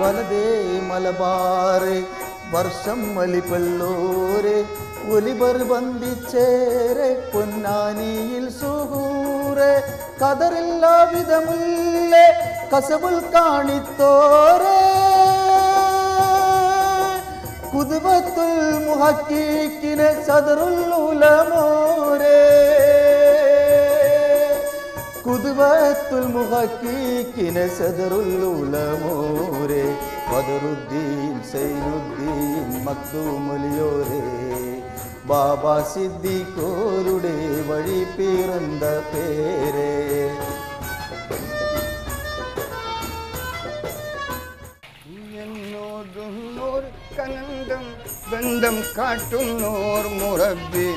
വലതേ മലബാറ് വർഷം വലിപ്പള്ളൂര് ഒലിബർ ബന്ധിച്ചേരെ പൊന്നാനിയിൽ സുഹൂറ് കതറില്ല വിധമുല്ലേ കസബുൽ കാണിത്തോരേ കുതുബത്തുൽ മുഹക്കീക്കിന് സദറുൽ ഉലമോരേ കുതുബത്തുൽ മുഹക്കീക്കിന് സദറുൽ ഉലമോരേ ബദറുദ്ദീൻ സൈനുദ്ദീൻ മക്തൂമുലിയോരേ ബാബ സിദ്ദീഖോരുടെ വഴി പിറந்த പേരേ കനന്തം ബന്ധം കാട്ടുന്നോർ മുറബി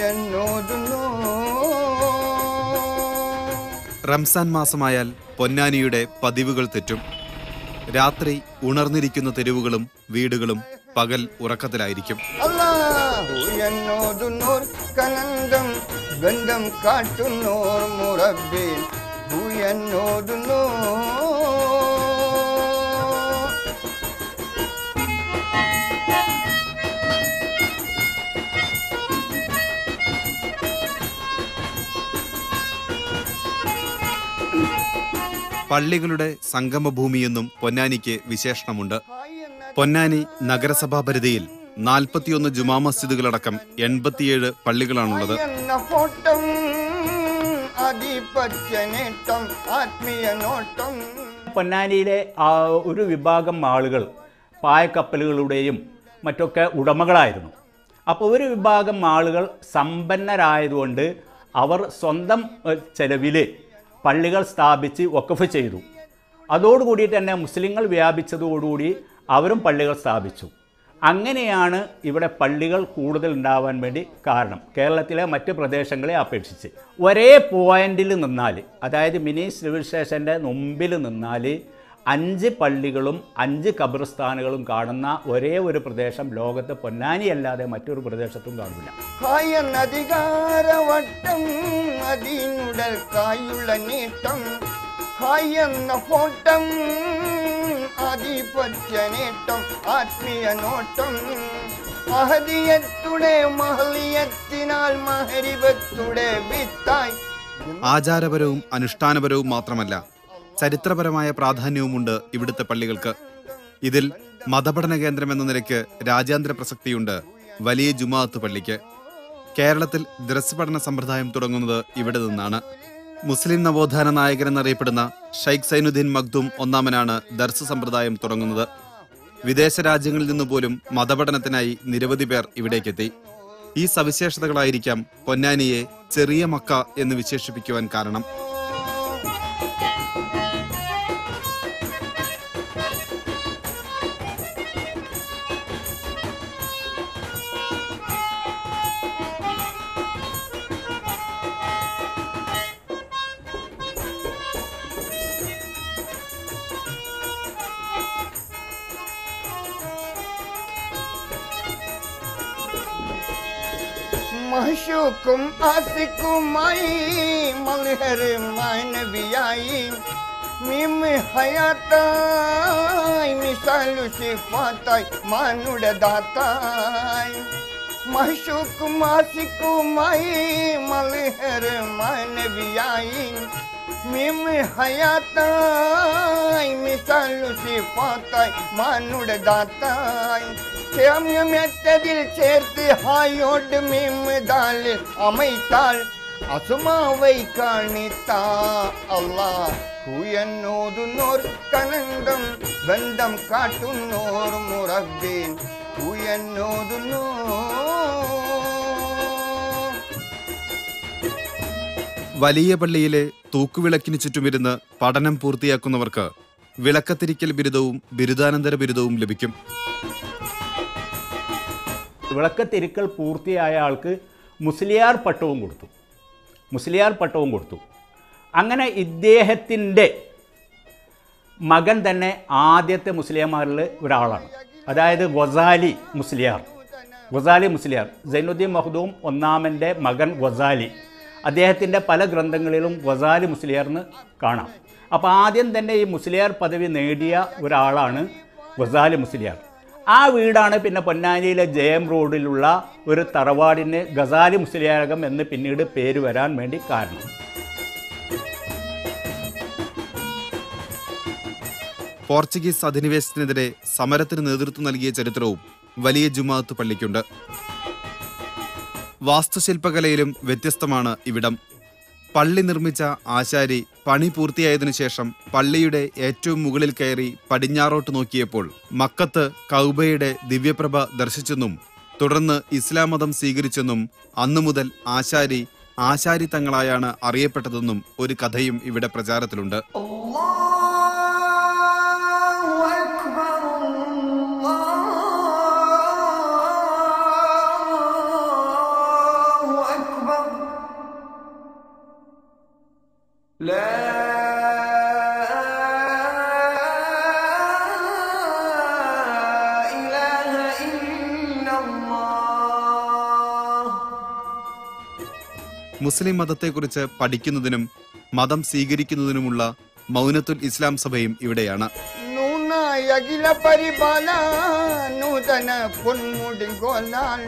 എന്നോടുന്നോ റംസാൻ മാസമായാൽ പൊന്നാനിയുടെ പതിവുകൾ തെറ്റും. രാത്രി ഉണർന്നിരിക്കുന്ന തെരുവുകളും വീടുകളും പകൽ ഉറക്കത്തിലായിരിക്കും. ബന്ധം കാട്ടുന്നോർ മുറബി എന്നോടുന്നോ പള്ളികളുടെ സംഗമഭൂമിയെന്നും പൊന്നാനിക്ക് വിശേഷണമുണ്ട്. പൊന്നാനി നഗരസഭാ പരിധിയിൽ നാൽപ്പത്തിയൊന്ന് ജുമാ മസ്ജിദുകളടക്കം എൺപത്തിയേഴ് പള്ളികളാണുള്ളത്. പൊന്നാനിയിലെ ആ ഒരു വിഭാഗം ആളുകൾ പായക്കപ്പലുകളുടെയും മറ്റൊക്കെ ഉടമകളായിരുന്നു. അപ്പോൾ ഒരു വിഭാഗം ആളുകൾ സമ്പന്നരായതുകൊണ്ട് അവർ സ്വന്തം ചെലവിൽ പള്ളികൾ സ്ഥാപിച്ച് വഖഫ് ചെയ്തു. അതോടുകൂടി തന്നെ മുസ്ലിങ്ങൾ വ്യാപിച്ചതോടുകൂടി അവരും പള്ളികൾ സ്ഥാപിച്ചു. അങ്ങനെയാണ് ഇവിടെ പള്ളികൾ കൂടുതൽ ഉണ്ടാവാൻ വേണ്ടി കാരണം. കേരളത്തിലെ മറ്റ് പ്രദേശങ്ങളെ അപേക്ഷിച്ച്. ഒരേ പോയിന്റിൽ നിന്നാൽ അതായത് മിനി സിവിൽ സ്റ്റേഷന്റെ മുമ്പിൽ നിന്നാൽ അഞ്ച് പള്ളികളും അഞ്ച് ഖബർസ്ഥാനുകളും കാണുന്ന ഒരേ ഒരു പ്രദേശം ലോകത്ത് പൊന്നാനി അല്ലാതെ മറ്റൊരു പ്രദേശത്തും കാണില്ല അധികാരവട്ടം അതിനുടൽ കായുള്ള നീട്ടം. കായെന്ന ഫോട്ടം ആധിപത്യ നേട്ടം ആത്മീയ നോട്ടം. മഹദിയത്തുടെ മഹലിയത്തിനാൽ മഹരിബത്തുടെ വിത്തായി. ആചാരപരവും അനുഷ്ഠാനപരവും മാത്രമല്ല ചരിത്രപരമായ പ്രാധാന്യവുമുണ്ട് ഇവിടുത്തെ പള്ളികൾക്ക്. ഇതിൽ മതപഠന കേന്ദ്രം എന്ന നിലയ്ക്ക് രാജ്യാന്തര പ്രസക്തിയുണ്ട് വലിയ ജുമാഅത്ത് പള്ളിക്ക്. കേരളത്തിൽ ദ്രസ് പഠന സമ്പ്രദായം തുടങ്ങുന്നത് ഇവിടെ നിന്നാണ്. മുസ്ലിം നവോത്ഥാന നായകൻ എന്നറിയപ്പെടുന്ന ഷൈഖ് സൈനുദ്ദീൻ മഖ്ദൂം ഒന്നാമനാണ് ദർസ് സമ്പ്രദായം തുടങ്ങുന്നത്. വിദേശ രാജ്യങ്ങളിൽ നിന്ന് പോലും മതപഠനത്തിനായി നിരവധി പേർ ഇവിടേക്കെത്തി. ഈ സവിശേഷതകളായിരിക്കാം പൊന്നാനിയെ ചെറിയ മക്ക എന്ന് വിശേഷിപ്പിക്കുവാൻ കാരണം. महशूकुम आसिकुमाई मलहर मान बियाई मिम हयात मिसाल सिफाताई, मानुड़ दाताई। महशूक मासिकुमाई मलहर मान बियाई mimi hayata-i misalul sifata-i manul data-i செம்ய மெத்ததில் சேர்த்து ஹாயோடு மிம்முதால் அமைத்தாள் அசுமாவை காணித்தா அல்லாஹ் குயன்னோது நோர் கனந்தம் பந்தம் காட்டும் நோர் முரப்பேன் குயன்னோது நோர் വലിയ പള്ളിയിലെ തൂക്കുവിളക്കിന് ചുറ്റുമിരുന്ന് പഠനം പൂർത്തിയാക്കുന്നവർക്ക് വിളക്കത്തിരിക്കൽ ബിരുദവും ബിരുദാനന്തര ബിരുദവും ലഭിക്കും. വിളക്കത്തിരിക്കൽ പൂർത്തിയായ ആൾക്ക് മുസ്ലിയാർ പട്ടവും കൊടുത്തു. മുസ്ലിയാർ പട്ടവും കൊടുത്തു. അങ്ങനെ ഇദ്ദേഹത്തിന്റെ മകൻ തന്നെ ആദ്യത്തെ മുസ്ലിയന്മാരിൽ ഒരാളാണ്. അതായത് ഗൊസാലി മുസ്ലിയാർ. ഗൊസാലി മുസ്ലിയാർ. സൈനുദ്ദീൻ മഹ്ദൂം ഒന്നാമന്റെ മകൻ ഗൊസാലി അദ്ദേഹത്തിന്റെ പല ഗ്രന്ഥങ്ങളിലും ഗസാലി മുസ്ലിയാർന്ന് കാണാം. അപ്പോൾ ആദ്യം തന്നെ ഈ മുസ്ലിയാർ പദവി നേടിയ ഒരാളാണ് ഗസാലി മുസ്ലിയാർ. ആ വീടാണ് പിന്നെ പൊന്നാനിയിലെ ജയം റോഡിലുള്ള ഒരു തറവാടിന് ഗസാലി മുസ്ലിയാരകം എന്ന് പിന്നീട് പേര് വരാൻ വേണ്ടി കാരണം. പോർച്ചുഗീസ് അധിനിവേശത്തിനെതിരെ സമരത്തിന് നേതൃത്വം നൽകിയ ചരിത്രവും വലിയ ജുമാഅത്ത് പള്ളിക്കുണ്ട്. വാസ്തുശില്പകലയിലും വ്യത്യസ്തമാണ് ഇവിടം. പള്ളി നിർമ്മിച്ച ആശാരി പണി പൂർത്തിയായതിനു ശേഷം പള്ളിയുടെ ഏറ്റവും മുകളിൽ കയറി പടിഞ്ഞാറോട്ട് നോക്കിയപ്പോൾ മക്കത്ത് കൗബയുടെ ദിവ്യപ്രഭ ദർശിച്ചെന്നും തുടർന്ന് ഇസ്ലാം മതം സ്വീകരിച്ചെന്നും അന്നു മുതൽ ആശാരി ആശാരി തങ്ങളായാണ് അറിയപ്പെട്ടതെന്നും ഒരു കഥയും ഇവിടെ പ്രചാരത്തിലുണ്ട്. لا إله إلا الله മുസ്ലിം മതത്തെക്കുറിച്ച് പഠിക്കുന്നതിനും മതം സ്വീകരിക്കുന്നതിനുമുള്ള മൗനത്തുൽ ഇസ്ലാം സഭയും ഇവിടെയാണ് നൂനായകില പരിപാല നൂതന പൊന്മുടി ഗോലാൽ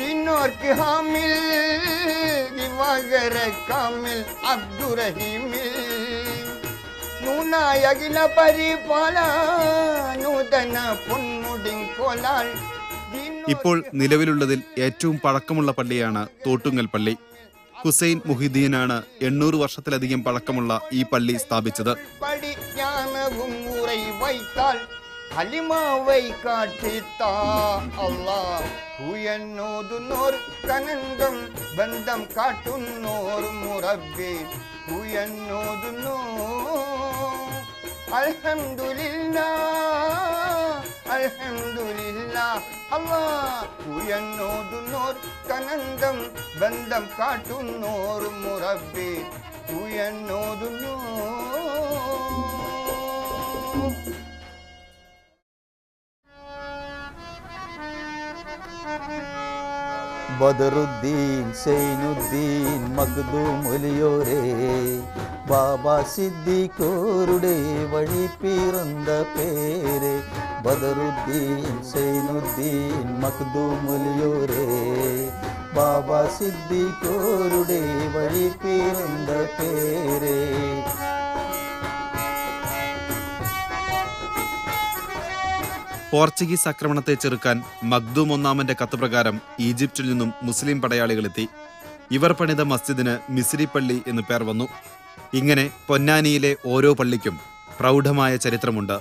ദിനോർക്ക് ഹാമിൽ ദിവാകര കാമിൽ അബ്ദുറഹീമിൽ. നൂനായകില പരിപാല നൂതന പൊന്മുടി കോലാൽ. ഇപ്പോൾ നിലവിലുള്ളതിൽ ഏറ്റവും പഴക്കമുള്ള പള്ളിയാണ് തോട്ടുങ്ങൽ പള്ളി. ഹുസൈൻ മുഹിദ്ദീനാണ് എണ്ണൂറ് വർഷത്തിലധികം പഴക്കമുള്ള ഈ പള്ളി സ്ഥാപിച്ചത്. ஹலிமாவை காட்டித்தா அல்லாஹ் உயன்னோது நோர் கனங்கம் பந்தம் காட்டும் நோர் முரப்பே. உயன்னோது நோ அல்ஹம்துலில்லா அல்ஹம்துலில்லா. அல்லாஹ் உயன்னோது நோர் கனந்தம் பந்தம் காட்டும் நோர் முரப்பே. உயன்னோது நோ பதருத்தீன் செய்னுத்தீன் மக்தூம் ஒலியோரே பாபா சித்திகோருடே வழி பிறந்த பேரே. பதருத்தீன் செய்னுத்தீன் மக்தூம் ஒலியோரே பாபா சித்திகோருடே வழி பிறந்த பேரே. പോർച്ചുഗീസ് ആക്രമണത്തെ ചെറുക്കാൻ മഖ്ദൂം ഒന്നാമന്റെ കത്ത് പ്രകാരം ഈജിപ്തിൽ നിന്നും മുസ്ലിം പടയാളികളെത്തി ഇവർ പണിത മസ്ജിദിന് മിസ്രി പള്ളി എന്ന് പേർ വന്നു. ഇങ്ങനെ പൊന്നാനിയിലെ ഓരോ പള്ളിക്കും പ്രൗഢമായ ചരിത്രമുണ്ട്.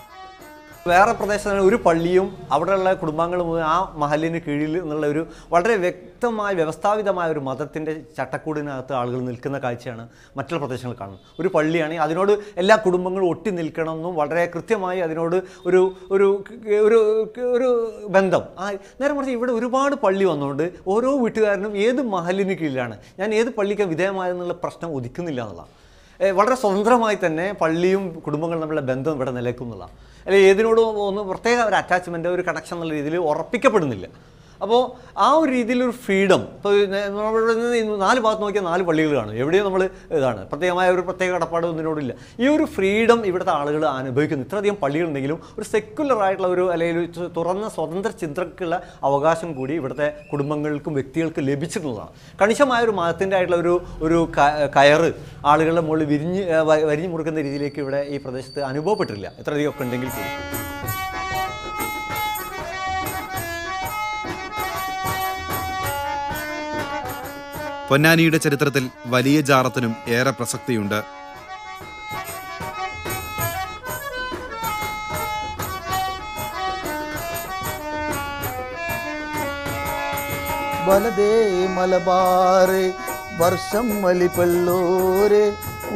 വേറെ പ്രദേശത്ത് ഒരു പള്ളിയും അവിടെയുള്ള കുടുംബാംഗങ്ങൾ മുഴുവൻ ആ മഹലിന് കീഴിൽ എന്നുള്ള ഒരു വളരെ വ്യക്തമായ വ്യവസ്ഥാപിതമായ ഒരു മതത്തിന്റെ ചട്ടക്കൂടിനകത്ത് ആളുകൾ നിൽക്കുന്ന കാഴ്ചയാണ് മറ്റുള്ള പ്രദേശങ്ങൾ കാണുന്നത്. ഒരു പള്ളിയാണെങ്കിൽ അതിനോട് എല്ലാ കുടുംബങ്ങളും ഒട്ടി നിൽക്കണമെന്നും വളരെ കൃത്യമായി അതിനോട് ഒരു ഒരു ഒരു ഒരു ബന്ധം. ആ നേരെ മറിച്ച് ഇവിടെ ഒരുപാട് പള്ളി വന്നുകൊണ്ട് ഓരോ വീട്ടുകാരനും ഏത് മഹലിന് കീഴിലാണ്? ഞാൻ ഏത് പള്ളിക്ക് വിധേയമായെന്നുള്ള പ്രശ്നം ഒതുക്കുന്നില്ല എന്നുള്ളതാണ്. വളരെ സ്വതന്ത്രമായി തന്നെ പള്ളിയും കുടുംബങ്ങളും തമ്മിലുള്ള ബന്ധം ഇവിടെ നിലനിൽക്കുന്നില്ല അല്ലെങ്കിൽ ഏതിനോടും ഒന്ന് പ്രത്യേക ഒരു അറ്റാച്ച്മെന്റ് ഒരു കണക്ഷൻ എന്നുള്ള രീതിയിൽ ഉറപ്പിക്കപ്പെടുന്നില്ല. അപ്പോൾ ആ ഒരു രീതിയിലൊരു ഫ്രീഡം ഇപ്പോൾ നിന്ന് നാല് ഭാഗത്ത് നോക്കിയാൽ നാല് പള്ളികൾ കാണും. എവിടെയും നമ്മൾ ഇതാണ്. പ്രത്യേകമായ ഒരു പ്രത്യേക കടപ്പാട് ഒന്നിനോടില്ല. ഈ ഒരു ഫ്രീഡം ഇവിടുത്തെ ആളുകൾ അനുഭവിക്കുന്നു. ഇത്രയധികം പള്ളികളുണ്ടെങ്കിലും ഒരു സെക്യുലർ ആയിട്ടുള്ള ഒരു അല്ലെങ്കിൽ തുറന്ന സ്വതന്ത്ര ചിന്തക്കുള്ള അവകാശം കൂടി ഇവിടുത്തെ കുടുംബങ്ങൾക്കും വ്യക്തികൾക്കും ലഭിച്ചിട്ടുള്ളതാണ്. കണിശമായ ഒരു മതത്തിന്റെ ആയിട്ടുള്ള ഒരു ഒരു കയറ് ആളുകളുടെ മുകളിൽ വിരിഞ്ഞ് വരിഞ്ഞു മുറുക്കുന്ന രീതിയിലേക്ക് ഇവിടെ ഈ പ്രദേശത്ത് അനുഭവപ്പെട്ടിട്ടില്ല. എത്രയധികം ഒക്കെ ഉണ്ടെങ്കിൽ കൂടി പൊന്നാനിയുടെ ചരിത്രത്തിൽ വലിയ ജാറത്തിനും ഏറെ പ്രസക്തിയുണ്ട്. വലതേ മലബാറ് വർഷം വലിപ്പള്ളൂര്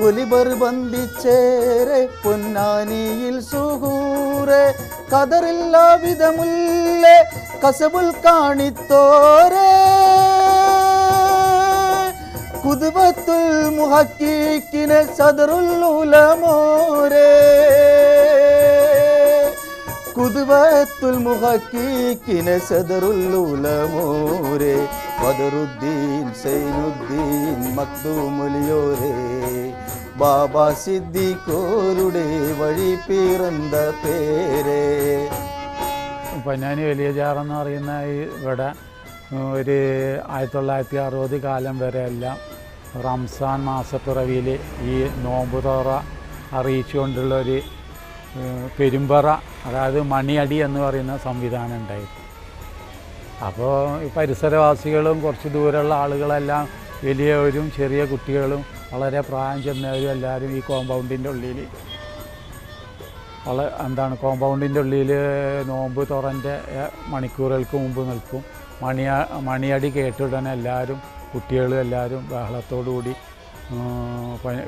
ഒലിബർ ബന്ധിച്ചേരെ പൊന്നാനിയിൽ സുഹൂറെ കതറില്ലാ വിധമുല്ലേ കസബുൽ കാണിത്തോരേ. കുതുബത്തുൽ മുഹക്കിക്കിനെ സദറുൽ ഉലമോരേ. കുതുവത്തുൽ മുഹക്കീക്കിനെ സദറുല്ലുലമോരെ ബദറുദ്ദീൻ സൈനുദ്ദീൻ മക്തൂമുലിയോരേ ബാബ സിദ്ദിഖോരുടെ വഴി പിറந்த പേരേ. പൊന്നാനി വലിയ ജാറെന്ന് പറയുന്ന ഈ ഇവിടെ ഒരു ആയിരത്തി തൊള്ളായിരത്തി അറുപത് കാലം വരെയെല്ലാം റംസാൻ മാസപ്പിറവിയിൽ ഈ നോമ്പ് തോറ അറിയിച്ചുകൊണ്ടുള്ള ഒരു പെരുമ്പറ അതായത് മണിയടി എന്ന് പറയുന്ന സംവിധാനം ഉണ്ടായിരുന്നു. അപ്പോൾ ഈ പരിസരവാസികളും കുറച്ച് ദൂരമുള്ള ആളുകളെല്ലാം വലിയവരും ചെറിയ കുട്ടികളും വളരെ പ്രായം ചെന്നവരും എല്ലാവരും ഈ കോമ്പൗണ്ടിന്റെ ഉള്ളിൽ എന്താണ് കോമ്പൗണ്ടിന്റെ ഉള്ളിൽ നോമ്പ് തുറന്റെ മണിക്കൂറുകൾക്ക് മുമ്പ് നിൽക്കും. മണിയ മണിയടി കേട്ടുടനെ എല്ലാവരും കുട്ടികളും എല്ലാവരും ബഹളത്തോടുകൂടി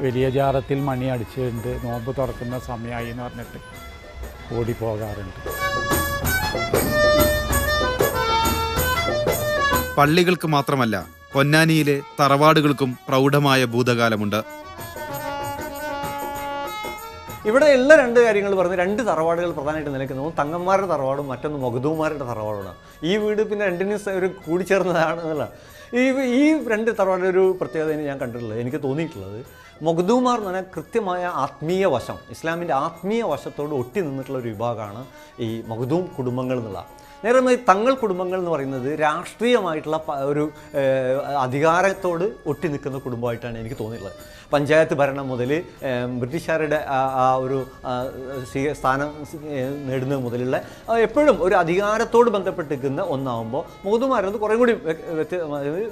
വലിയ ജാറത്തിൽ മണി അടിച്ചിട്ടുണ്ട്. നോമ്പ് തുറക്കുന്ന സമയമായി എന്ന് പറഞ്ഞിട്ട് ഓടിപ്പോകാറുണ്ട്. പള്ളികൾക്ക് മാത്രമല്ല പൊന്നാനിയിലെ തറവാടുകൾക്കും പ്രൗഢമായ ഭൂതകാലമുണ്ട്. ഇവിടെ ഉള്ള രണ്ട് കാര്യങ്ങൾ പറഞ്ഞ് രണ്ട് തറവാടുകൾ പ്രധാനമായിട്ട് നിലയ്ക്കുന്നു തങ്ങന്മാരുടെ തറവാടും മറ്റൊന്ന് മൊഗതൂമാരുടെ തറവാടുമാണ്. ഈ വീട് പിന്നെ രണ്ടിനും ഒരു കൂടിച്ചേർന്നതാണ് എന്നുള്ള ഈ ഈ രണ്ട് തറവാടിന്റെ ഒരു പ്രത്യേകത ഞാൻ കണ്ടിട്ടുള്ളത് എനിക്ക് തോന്നിയിട്ടുള്ളത് മൊഗദൂമാർ എന്ന് പറഞ്ഞാൽ കൃത്യമായ ആത്മീയ വശം ഇസ്ലാമിന്റെ ആത്മീയ വശത്തോട് ഒട്ടി നിന്നിട്ടുള്ള ഒരു വിഭാഗമാണ് ഈ മൊഗദൂം കുടുംബങ്ങൾ എന്നുള്ള. നേരെ തങ്ങൾ കുടുംബങ്ങൾ എന്ന് പറയുന്നത് രാഷ്ട്രീയമായിട്ടുള്ള ഒരു അധികാരത്തോട് ഒട്ടി നിൽക്കുന്ന കുടുംബമായിട്ടാണ് എനിക്ക് തോന്നിയിട്ടുള്ളത്. പഞ്ചായത്ത് ഭരണം മുതൽ ബ്രിട്ടീഷുകാരുടെ ആ- ഒരു സ്ഥാനം നേടുന്നത് മുതലുള്ള എപ്പോഴും ഒരു അധികാരത്തോട് ബന്ധപ്പെട്ട് നിൽക്കുന്ന ഒന്നാവുമ്പോൾ മുഹദുമാരത് കുറേ കൂടി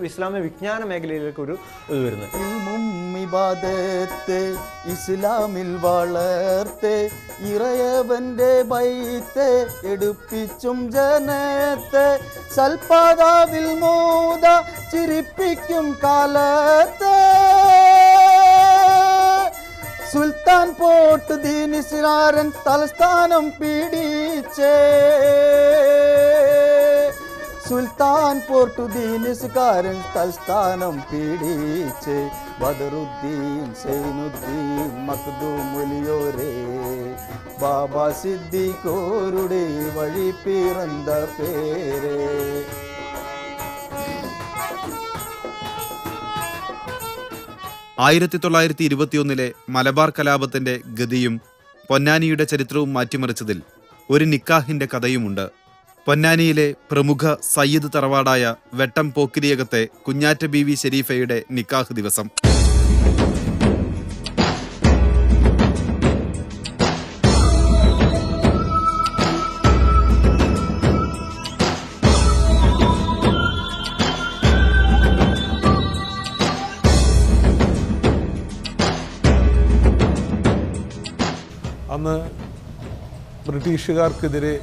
ഇസ്ലാമിക വിജ്ഞാന മേഖലയിലേക്ക് ഒരു ഇത് വരുന്നത് ഇസ്ലാമിൽ വളർത്തേ ഇറയവന്റെ ബൈത്തെ എടുപ്പിച്ചും ജനത്തെ സൽപാതാവിൽ മോദ ചിരിപ്പിക്കും കാലത്ത്. സുൽത്താൻ പോട്ട് ദീനിസിനാരൻ തലസ്ഥാനം പീഡിച്ചേ സുൽത്താൻ പോർട്ടു ദീനിസുകാരൻ തൽസ്ഥാനം പീഡിച്ച് ബദറുദ്ദീൻ സൈനുദ്ദീൻ മക്ദൂമുലിയോരേ ബാബ സിദ്ദിഖോരുടെ വഴി പിറന്ന പേരേ. ആയിരത്തി തൊള്ളായിരത്തി ഇരുപത്തിയൊന്നിലെ മലബാർ കലാപത്തിന്റെ ഗതിയും പൊന്നാനിയുടെ ചരിത്രവും മാറ്റിമറിച്ചതിൽ ഒരു നിക്കാഹിന്റെ കഥയുമുണ്ട്. പൊന്നാനിയിലെ പ്രമുഖ സയ്യിദ് തറവാടായ വെട്ടം പോക്കിരിയകത്തെ കുഞ്ഞാറ്റ ബി വി ഷെരീഫയുടെ നിക്കാഹ് ദിവസം. ബ്രിട്ടീഷുകാർക്കെതിരെ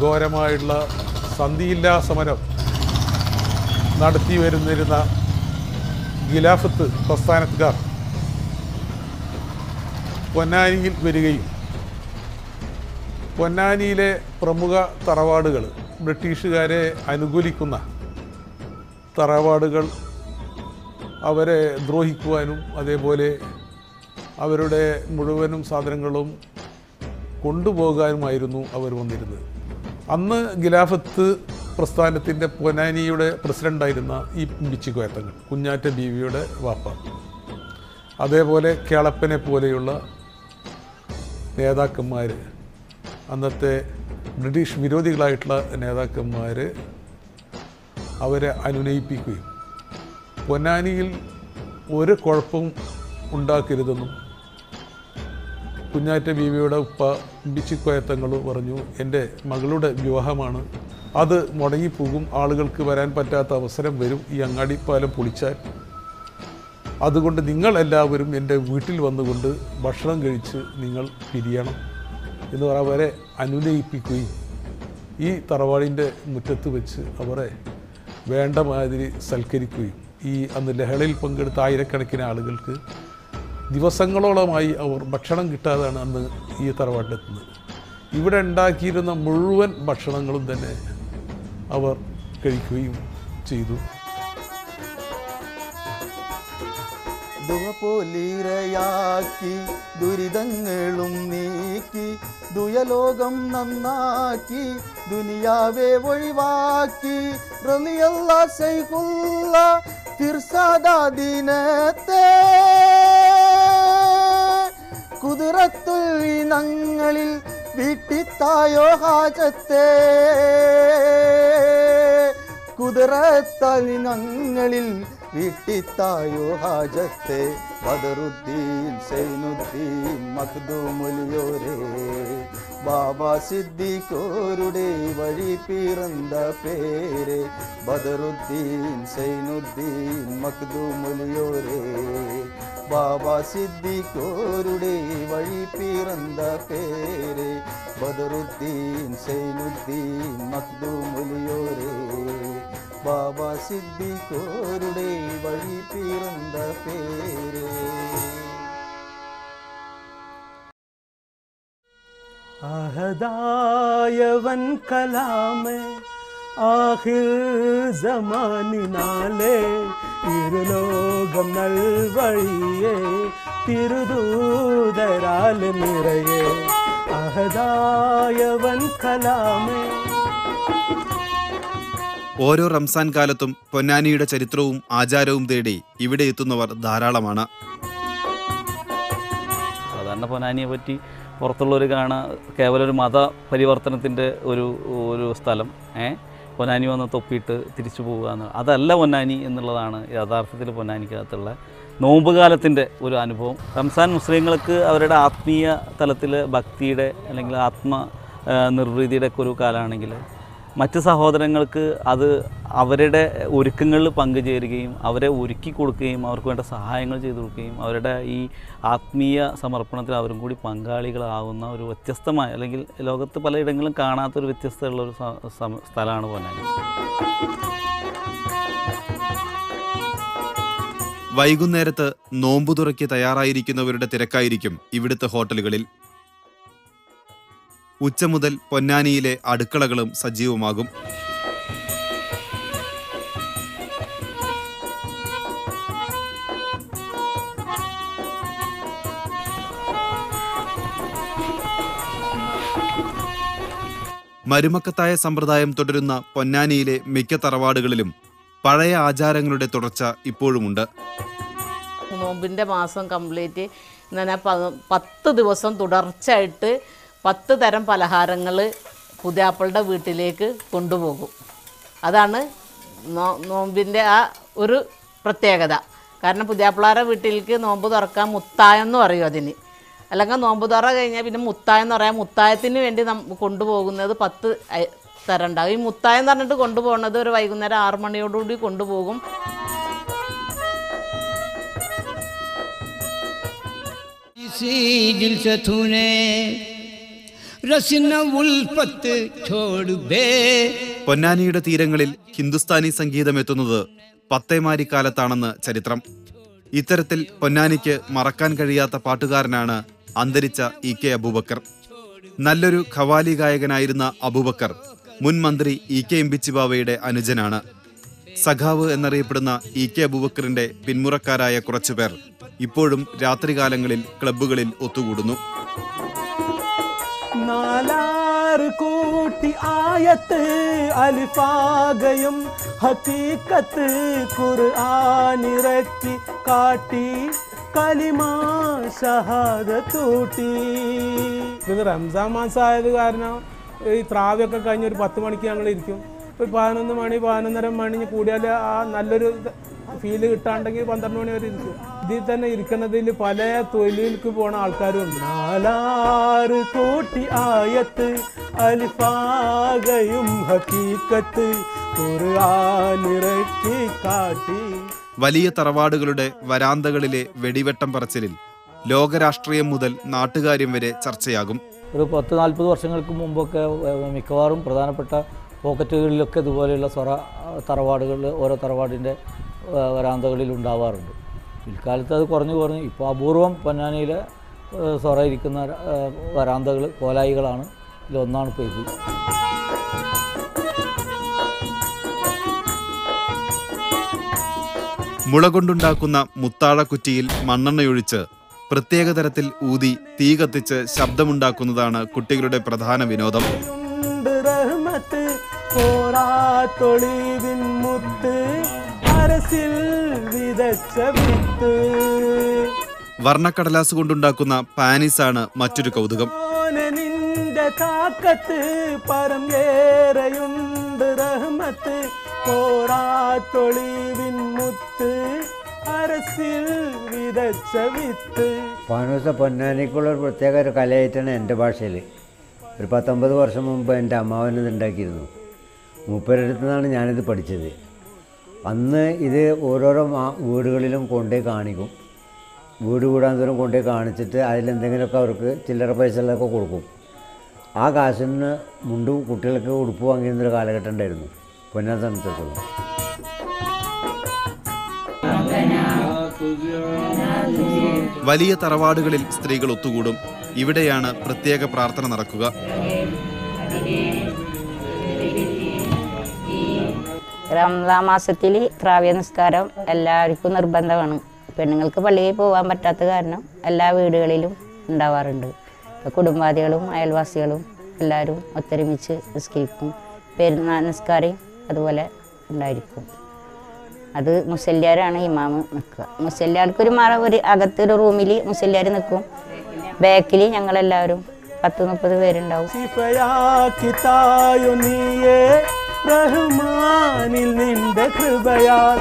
ഘോരമായുള്ള സന്ധിയില്ലാ സമരം നടത്തി വരുന്നിരുന്ന ഖിലാഫത്ത് പ്രസ്ഥാനത്തുകാർ പൊന്നാനിയിൽ വരികയും പൊന്നാനിയിലെ പ്രമുഖ തറവാടുകൾ ബ്രിട്ടീഷുകാരെ അനുകൂലിക്കുന്ന തറവാടുകൾ അവരെ ദ്രോഹിക്കുവാനും അതേപോലെ അവരുടെ മുഴുവനും സാധനങ്ങളും കൊണ്ടുപോകാനുമായിരുന്നു അവർ വന്നിരുന്നത്. അന്ന് ഖിലാഫത്ത് പ്രസ്ഥാനത്തിന്റെ പൊന്നാനിയുടെ പ്രസിഡന്റായിരുന്ന ഈ ബിച്ചിക്കോയത്തങ്ങൾ കുഞ്ഞാറ്റ ബീവിയുടെ വാപ്പ. അതേപോലെ കേളപ്പനെ പോലെയുള്ള നേതാക്കന്മാർ അന്നത്തെ ബ്രിട്ടീഷ് വിരോധികളായിട്ടുള്ള നേതാക്കന്മാർ അവരെ അനുനയിപ്പിക്കുകയും പൊന്നാനിയിൽ ഒരു കുഴപ്പവും ഉണ്ടാക്കരുതെന്നും കുഞ്ഞാറ്റ ബീവിയുടെ ഉപ്പ ബിച്ചിക്കോയത്തങ്ങൾ പറഞ്ഞു എന്റെ മകളുടെ വിവാഹമാണ്. അത് മുടങ്ങിപ്പോകും. ആളുകൾക്ക് വരാൻ പറ്റാത്ത അവസരം വരും. ഈ അങ്ങാടിപ്പാലം പൊളിച്ചാൽ. അതുകൊണ്ട് നിങ്ങൾ എല്ലാവരും എന്റെ വീട്ടിൽ വന്നുകൊണ്ട് ഭക്ഷണം കഴിച്ച് നിങ്ങൾ പിരിയണം എന്ന് പറയാൻ അവരെ അനുനയിപ്പിക്കുകയും ഈ തറവാടിന്റെ മുറ്റത്ത് വെച്ച് അവരെ വേണ്ട മാതിരി സൽക്കരിക്കുകയും. ഈ അന്ന് ലഹളയിൽ പങ്കെടുത്ത ആയിരക്കണക്കിന് ആളുകൾക്ക് ദിവസങ്ങളോളമായി അവർ ഭക്ഷണം കിട്ടാതാണ് അന്ന് ഈ തറവാട്ടിലെത്തുന്നത്. ഇവിടെ ഉണ്ടാക്കിയിരുന്ന മുഴുവൻ ഭക്ഷണങ്ങളും തന്നെ അവർ കഴിക്കുകയും ചെയ്തു. ദുഃഖപോലിരയാക്കി ദുരിതങ്ങളും നീക്കി ദുയലോകം നന്നാക്കി ദുനിയാവെ ഒഴിവാക്കി. റലിയല്ല സൈഫുള്ള തിർസാദാ ദിനത്തെ കുതിരത്തുൽ ഇനങ്ങളിൽ വീട്ടിത്തായോ ഹാജത്തെ. കുതിരത്തലിനങ്ങളിൽ വീട്ടിത്തായോ ഹാജത്തെ. ബദറുദ്ദീൻ സൈനുദ്ദീൻ മഖ്ദൂമുലിയോരേ. ബാബ സിദ്ദിഖോരുടെ വഴി പിറന്ന പേര് ബദറുദ്ദീൻ സൈനുദ്ദീൻ മഖ്ദൂമുലിയോരേ. பாபா சித்திகோருடே வழி பிறந்த பேரே பதருத்தீன் சைனுத்தீன் மக்துமுலியோரே. பாபா சித்திகோருடே வழி பிறந்த பேரே. அகதாயவன் கலாமே ஆகிர் ஜமானினாலே ഇരുലോകം നൽവഴിയേ തിരുദൂതരാൽ നിറയെ അഹദായവൻ കലാമേ. ഓരോ റംസാൻ കാലത്തും പൊന്നാനിയുടെ ചരിത്രവും ആചാരവും തേടി ഇവിടെ എത്തുന്നവർ ധാരാളമാണ്. സാധാരണ പൊന്നാനിയെ പറ്റി പുറത്തുള്ളവർ കാണാൻ കേവലം ഒരു മത പരിവർത്തനത്തിന്റെ ഒരു ഒരു സ്ഥലം ഏ? പൊന്നാനി വന്ന് തൊപ്പിയിട്ട് തിരിച്ചു പോവുക എന്ന്. അതല്ല പൊന്നാനി എന്നുള്ളതാണ് യഥാർത്ഥത്തിൽ പൊന്നാനിക്കകത്തുള്ള നോമ്പുകാലത്തിന്റെ ഒരു അനുഭവം. റംസാൻ മുസ്ലിങ്ങൾക്ക് അവരുടെ ആത്മീയ തലത്തിൽ ഭക്തിയുടെ അല്ലെങ്കിൽ ആത്മ നിർവൃതിയുടെ ഒക്കെ ഒരു കാലമാണെങ്കിൽ മറ്റ് സഹോദരങ്ങൾക്ക് അത് അവരുടെ ഒരുക്കങ്ങളിൽ പങ്കുചേരുകയും അവരെ ഒരുക്കി കൊടുക്കുകയും അവർക്ക് വേണ്ട സഹായങ്ങൾ ചെയ്തു കൊടുക്കുകയും അവരുടെ ഈ ആത്മീയ സമർപ്പണത്തിൽ അവരും കൂടി പങ്കാളികളാവുന്ന ഒരു വ്യത്യസ്തമായ അല്ലെങ്കിൽ ലോകത്ത് പലയിടങ്ങളിലും കാണാത്തൊരു വ്യത്യസ്തമുള്ള ഒരു സ്ഥലമാണ് പൊന്നാനി. വൈകുന്നേരത്ത് നോമ്പുതുറയ്ക്ക് തയ്യാറായിരിക്കുന്നവരുടെ തിരക്കായിരിക്കും ഇവിടുത്തെ ഹോട്ടലുകളിൽ. ഉച്ച മുതൽ പൊന്നാനിയിലെ അടുക്കളകളും സജീവമാകും. മരുമക്കത്തായ സമ്പ്രദായം തുടരുന്ന പൊന്നാനിയിലെ മിക്ക തറവാടുകളിലും പഴയ ആചാരങ്ങളുടെ തുടർച്ച ഇപ്പോഴുമുണ്ട്. നോമ്പിന്റെ മാസം കംപ്ലീറ്റ്. പ- പത്ത് ദിവസം തുടർച്ചയായിട്ട് പത്ത് തരം പലഹാരങ്ങൾ പുതിയാപ്പളുടെ വീട്ടിലേക്ക് കൊണ്ടുപോകും. അതാണ് നോ നോമ്പിന്റെ ആ ഒരു പ്രത്യേകത. കാരണം പുതിയാപ്പിളാരുടെ വീട്ടിലേക്ക് നോമ്പ് തുറക്കാൻ മുത്തായെന്ന് പറയും അതിന്. അല്ലെങ്കിൽ നോമ്പ് തുറ കഴിഞ്ഞാൽ പിന്നെ മുത്തായെന്ന് പറയാം. മുത്തായത്തിന് വേണ്ടി നം കൊണ്ടുപോകുന്നത് പത്ത് തരം ഉണ്ടാകും ഈ മുത്തായം പറഞ്ഞിട്ട് കൊണ്ടുപോകുന്നത് ഒരു വൈകുന്നേരം ആറു മണിയോടുകൂടി കൊണ്ടുപോകും. جلسة هناك രസിന ഉൽപ്പത്ത് ചോടുബേ. പൊന്നാനിയുടെ തീരങ്ങളിൽ ഹിന്ദുസ്ഥാനി സംഗീതം എത്തുന്നത് പത്തേമാരി കാലത്താണെന്ന് ചരിത്രം. ഇത്തരത്തിൽ പൊന്നാനിക്ക് മറക്കാൻ കഴിയാത്ത പാട്ടുകാരനാണ് അന്തരിച്ച ഇ കെ അബൂബക്കർ. നല്ലൊരു ഖവാലി ഗായകനായിരുന്ന അബൂബക്കർ മുൻ മന്ത്രി ഇ കെ എംബിച്ചിബാവയുടെ അനുജനാണ്. സഖാവ് എന്നറിയപ്പെടുന്ന ഇ കെ അബൂബക്കറിന്റെ പിന്മുറക്കാരായ കുറച്ചുപേർ ഇപ്പോഴും രാത്രികാലങ്ങളിൽ ക്ലബ്ബുകളിൽ ഒത്തുകൂടുന്നു. നാലാറ് കൂട്ടി ആയത്ത് അലിഫാകയും ഹക്കീക്കത്ത് ഖുർആനിറക്കി കാട്ടി. കലിമാ ഷഹാദത്തൂട്ടി. റംസാൻ മാസമായത് കാരണം ഈ ത്രാവിയൊക്കെ കഴിഞ്ഞ് ഒരു പത്ത് മണിക്ക് ഞങ്ങൾ ഇരിക്കും ഒരു പതിനൊന്ന് മണി പതിനൊന്നര മണി കൂടിയാൽ ആ നല്ലൊരു ഫീൽ കിട്ടാണ്ടെങ്കിൽ പന്ത്രണ്ട് മണി വരെ ഇരിക്കും. ഇതിൽ തന്നെ ഇരിക്കുന്നതിൽ പല തൊഴിലിലേക്ക് പോണ ആൾക്കാരും ഉണ്ട് നാലാറ് കോട്ടി ആയത്ത് അലിഫാകയും ഹക്കീക്കത്ത് കാട്ടി. വലിയ തറവാടുകളുടെ വരാന്തകളിലെ വെടിവെട്ടം പറച്ചിലിൽ ലോകരാഷ്ട്രീയം മുതൽ നാട്ടുകാര്യം വരെ ചർച്ചയാകും. ഒരു പത്ത് നാൽപ്പത് വർഷങ്ങൾക്ക് മുമ്പൊക്കെ മിക്കവാറും പ്രധാനപ്പെട്ട പോക്കറ്റുകളിലൊക്കെ ഇതുപോലെയുള്ള സ്വറ തറവാടുകളിൽ ഓരോ തറവാടിന്റെ വരാന്തകളിൽ ഉണ്ടാവാറുണ്ട്. പിൽക്കാലത്ത് അത് കുറഞ്ഞു കുറഞ്ഞു. ഇപ്പോൾ അപൂർവം പൊന്നാനിയിലെ സൊറ ഇരിക്കുന്ന വരാന്തകൾ കോലായികളാണ് ഇതിലൊന്നാണ് പേര് ഇത്. മുള കൊണ്ടുണ്ടാക്കുന്ന മുത്താഴക്കുറ്റിയിൽ മണ്ണെണ്ണയൊഴിച്ച് പ്രത്യേക തരത്തിൽ ഊതി തീ കത്തിച്ച് ശബ്ദമുണ്ടാക്കുന്നതാണ് കുട്ടികളുടെ പ്രധാന വിനോദം. മുത്ത്. അരസിൽ വിതച്ച വിത്ത്. വർണക്കടലാസ് കൊണ്ടുണ്ടാക്കുന്ന പാനീസാണ് മറ്റൊരു കൗതുകം. നിന്റെ താക്കത്ത് പരം ഏറെയുണ്ട് റഹ്മത്ത്. പോരാത്തൊളിവിൻ മുത്ത് അരസിൽ വിതച്ച വിത്ത്. പാനൂസ പൊന്നാനിക്കുള്ള ഒരു പ്രത്യേക ഒരു കലയായിട്ടാണ് എന്റെ ഭാഷയിൽ. ഒരു പത്തൊമ്പത് വർഷം മുമ്പ് എന്റെ അമ്മാവനത് ഉണ്ടാക്കിയിരുന്നു. മൂപ്പരടുത്തു നിന്നാണ് ഞാനിത് പഠിച്ചത്. അന്ന് ഇത് ഓരോരോ വീടുകളിലും കൊണ്ടുപോയി കാണിക്കും. വീട് വീടാന്തരം കൊണ്ടുപോയി കാണിച്ചിട്ട് അതിലെന്തെങ്കിലുമൊക്കെ അവർക്ക് ചില്ലറ പൈസകളൊക്കെ കൊടുക്കും. ആ കാശിന് മുണ്ട് കുട്ടികൾക്ക് ഉടുപ്പ് വാങ്ങിയിരുന്നൊരു കാലഘട്ടം ഉണ്ടായിരുന്നു. സംബന്ധിച്ചിടത്തോളം. വലിയ തറവാടുകളിൽ സ്ത്രീകൾ ഒത്തുകൂടും. ഇവിടെയാണ് പ്രത്യേക പ്രാർത്ഥന നടക്കുക. റംസാൻ മാസത്തിൽ ത്രാവ്യ നിസ്കാരം എല്ലാവർക്കും നിർബന്ധമാണ്. പെണ്ണുങ്ങൾക്ക് പള്ളിയിൽ പോകാൻ പറ്റാത്ത കാരണം എല്ലാ വീടുകളിലും ഉണ്ടാവാറുണ്ട്. കുടുംബാദികളും അയൽവാസികളും എല്ലാവരും ഒത്തൊരുമിച്ച് നിസ്കരിക്കും. പെരുന്നാൾ നിസ്കാരം അതുപോലെ ഉണ്ടായിരിക്കും. അത് മുസല്യാരാണ് ഇമാമ് നിൽക്കുക. മുസല്യാർക്കൊരു മറ ഒരു അകത്തൊരു റൂമിൽ മുസല്യാർ നിൽക്കും. ബാക്കിൽ ഞങ്ങളെല്ലാവരും പത്ത് മുപ്പത് പേരുണ്ടാവും. റഹ്മാനിൽ നിന്റെ കൃപയാൽ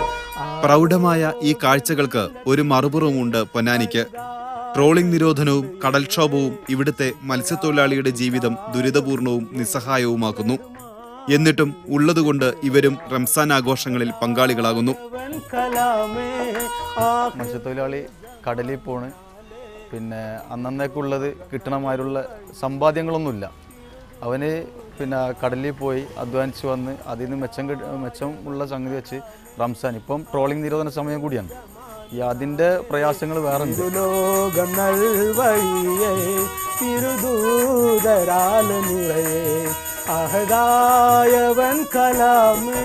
പ്രൗഢമായ ഈ കാഴ്ചകൾക്ക് ഒരു മറുപുറവുമുണ്ട് പൊന്നാനിക്ക്. ട്രോളിംഗ് നിരോധനവും കടൽക്ഷോഭവും ഇവിടുത്തെ മത്സ്യത്തൊഴിലാളിയുടെ ജീവിതം ദുരിതപൂർണവും നിസ്സഹായവുമാക്കുന്നു. എന്നിട്ടും ഉള്ളതുകൊണ്ട് ഇവരും റംസാൻ ആഘോഷങ്ങളിൽ പങ്കാളികളാകുന്നു. മത്സ്യത്തൊഴിലാളി കടലിൽ പോണ്. പിന്നെ അന്നന്നേക്കുള്ളത് കിട്ടണമാരുള്ള സമ്പാദ്യങ്ങളൊന്നുമില്ല. അവന് പിന്നെ കടലിൽ പോയി അധ്വാനിച്ച് വന്ന് അതിൽ നിന്ന് മെച്ചം മെച്ചം ഉള്ള സംഗതി വെച്ച് റംസാൻ. ഇപ്പം ട്രോളിംഗ് നിരോധന സമയം കൂടിയാണ്. ഈ അതിന്റെ പ്രയാസങ്ങൾ വേറെ അഹദായവൻ കലാമേ.